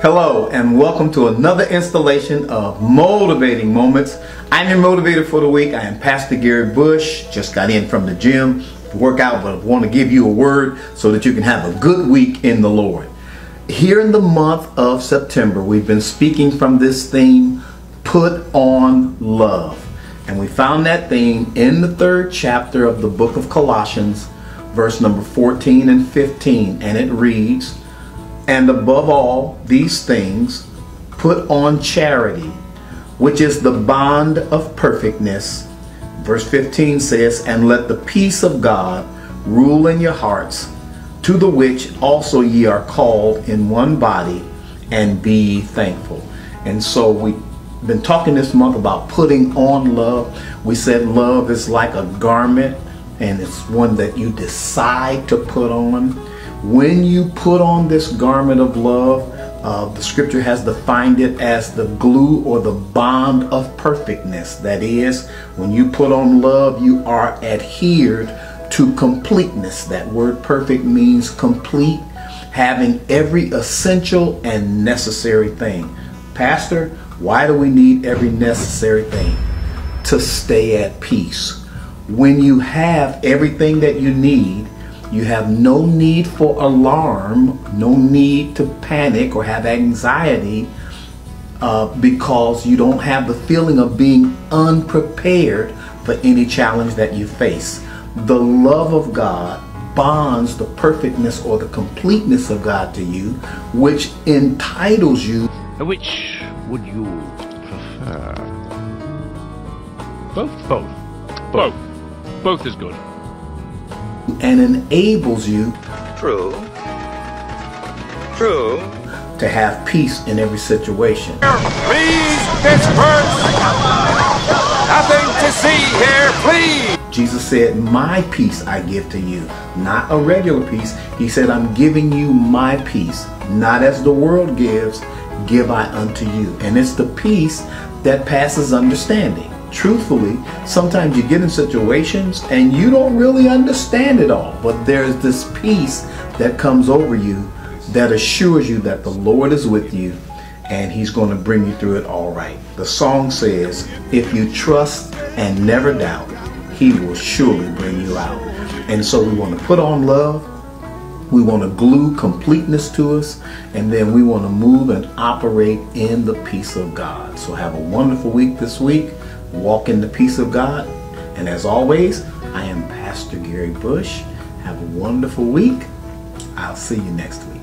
Hello, and welcome to another installation of Motivating Moments. I'm your motivator for the week. I am Pastor Gary Bush. Just got in from the gym to work out, but I want to give you a word so that you can have a good week in the Lord. Here in the month of September, we've been speaking from this theme, Put on Love. And we found that theme in the third chapter of the book of Colossians, verse number 14 and 15. And it reads, and above all these things, put on charity, which is the bond of perfectness. Verse 15 says, And let the peace of God rule in your hearts, to the which also ye are called in one body, and be thankful. And so we've been talking this month about putting on love. We said love is like a garment, and it's one that you decide to put on when you put on this garment of love, uh, the scripture has defined it as the glue or the bond of perfectness. That is, when you put on love, you are adhered to completeness. That word perfect means complete, having every essential and necessary thing. Pastor, why do we need every necessary thing? To stay at peace. When you have everything that you need, you have no need for alarm, no need to panic or have anxiety uh, because you don't have the feeling of being unprepared for any challenge that you face. The love of God bonds the perfectness or the completeness of God to you, which entitles you. Which would you prefer? Both? Both. Both. Both. Is good. And enables you true. True. to have peace in every situation. Please disperse. Nothing to see here please. Jesus said my peace i give to you not a regular peace. He said i'm giving you my peace not as the world gives give i unto you and it's the peace that passes understanding truthfully, sometimes you get in situations and you don't really understand it all, but there's this peace that comes over you that assures you that the Lord is with you and he's going to bring you through it all right. The song says, if you trust and never doubt, he will surely bring you out. And so we want to put on love. We want to glue completeness to us. And then we want to move and operate in the peace of God. So have a wonderful week this week walk in the peace of God. And as always, I am Pastor Gary Bush. Have a wonderful week. I'll see you next week.